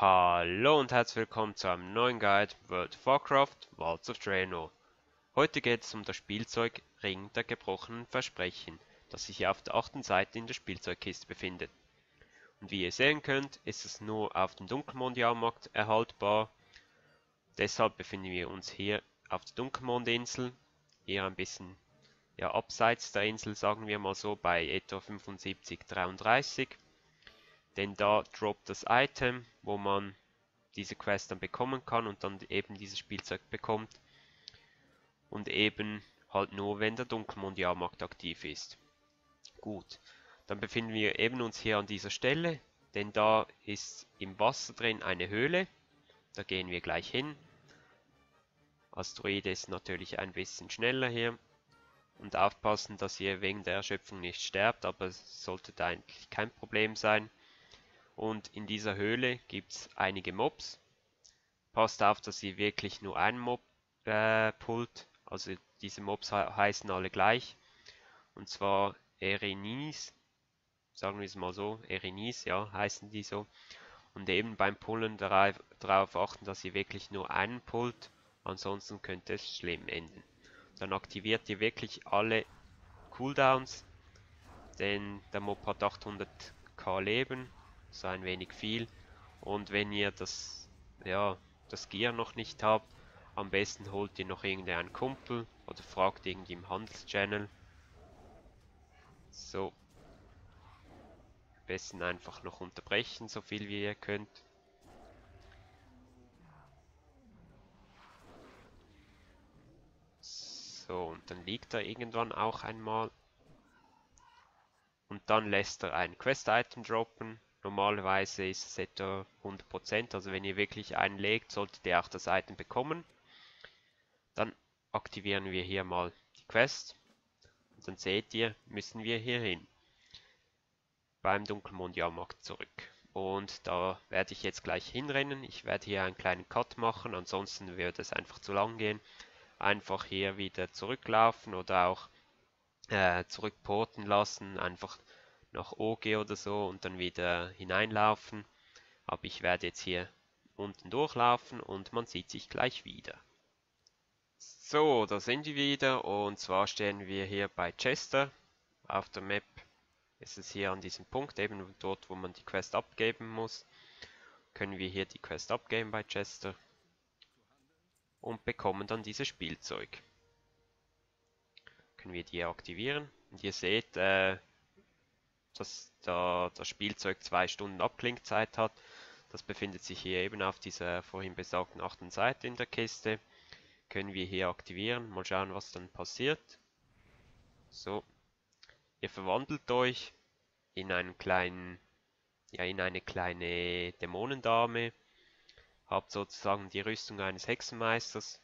Hallo und herzlich willkommen zu einem neuen Guide World of Warcraft Walls of Draenor. Heute geht es um das Spielzeug Ring der gebrochenen Versprechen, das sich auf der achten Seite in der Spielzeugkiste befindet. Und wie ihr sehen könnt, ist es nur auf dem Dunkelmond-Jahrmarkt erhaltbar. Deshalb befinden wir uns hier auf der Dunkelmondinsel, hier ein bisschen ja, abseits der Insel, sagen wir mal so, bei etwa 7533 denn da droppt das Item, wo man diese Quest dann bekommen kann und dann eben dieses Spielzeug bekommt. Und eben halt nur, wenn der Dunkelmond-Jahrmarkt aktiv ist. Gut, dann befinden wir eben uns hier an dieser Stelle, denn da ist im Wasser drin eine Höhle, da gehen wir gleich hin. Asteroid ist natürlich ein bisschen schneller hier. Und aufpassen, dass ihr wegen der Erschöpfung nicht sterbt, aber es sollte eigentlich kein Problem sein und in dieser Höhle gibt es einige Mobs. Passt auf, dass ihr wirklich nur einen Mob äh, pullt, also diese Mobs he heißen alle gleich. Und zwar Erinis, sagen wir es mal so, Erinis, ja, heißen die so. Und eben beim Pullen darauf achten, dass ihr wirklich nur einen pullt, ansonsten könnte es schlimm enden. Dann aktiviert ihr wirklich alle Cooldowns, denn der Mob hat 800k Leben so ein wenig viel. Und wenn ihr das, ja, das Gear noch nicht habt, am besten holt ihr noch irgendeinen Kumpel oder fragt irgendwie im Handelschannel. So. Am besten einfach noch unterbrechen, so viel wie ihr könnt. So, und dann liegt er irgendwann auch einmal. Und dann lässt er ein Quest-Item droppen. Normalerweise ist es etwa 100%, also wenn ihr wirklich einen legt, solltet ihr auch das Item bekommen. Dann aktivieren wir hier mal die Quest. Und dann seht ihr, müssen wir hier hin. Beim Dunkelmond-Jahrmarkt zurück. Und da werde ich jetzt gleich hinrennen. Ich werde hier einen kleinen Cut machen, ansonsten würde es einfach zu lang gehen. Einfach hier wieder zurücklaufen oder auch äh, zurückporten lassen. Einfach nach OG oder so und dann wieder hineinlaufen. Aber ich werde jetzt hier unten durchlaufen und man sieht sich gleich wieder. So, da sind wir wieder und zwar stehen wir hier bei Chester. Auf der Map ist es hier an diesem Punkt, eben dort, wo man die Quest abgeben muss. Können wir hier die Quest abgeben bei Chester und bekommen dann dieses Spielzeug. Können wir die aktivieren und ihr seht, äh, dass da das Spielzeug zwei Stunden Abklingzeit hat. Das befindet sich hier eben auf dieser vorhin besagten achten Seite in der Kiste. Können wir hier aktivieren. Mal schauen, was dann passiert. So. Ihr verwandelt euch in einen kleinen, ja, in eine kleine Dämonendame. Habt sozusagen die Rüstung eines Hexenmeisters.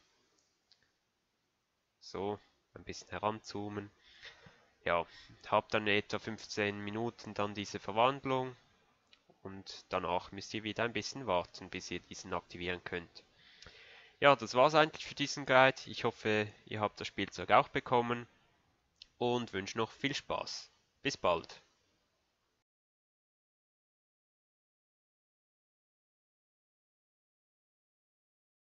So, ein bisschen heranzoomen ja, habe dann etwa 15 Minuten dann diese Verwandlung und danach müsst ihr wieder ein bisschen warten, bis ihr diesen aktivieren könnt. Ja, das war's eigentlich für diesen Guide. Ich hoffe, ihr habt das Spielzeug auch bekommen und wünsche noch viel Spaß. Bis bald.